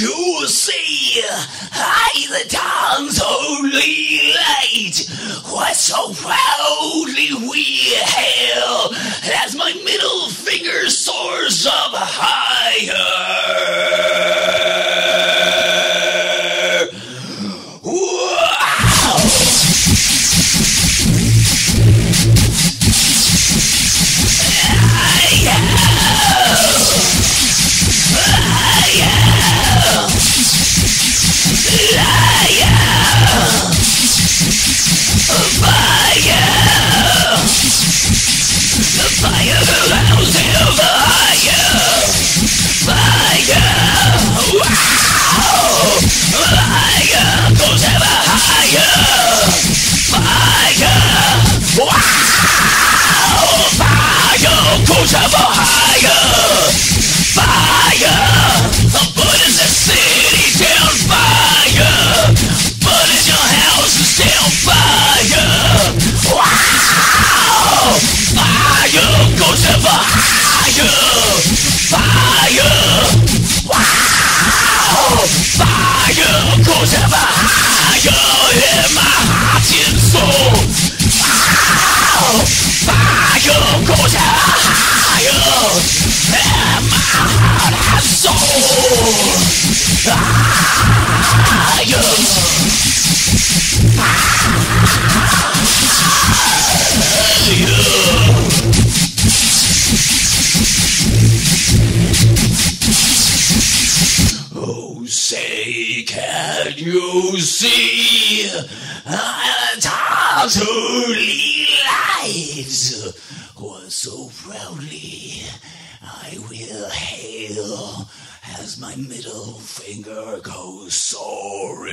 juicy. I, the town's only light, was so proudly we hail as my middle finger soars up high. Fire goes ever higher in my heart and soul. Wow, fire goes ever higher in my heart and soul. Oh, say, can you see Tom's early lives? Was so proudly I will hail as my middle finger goes soaring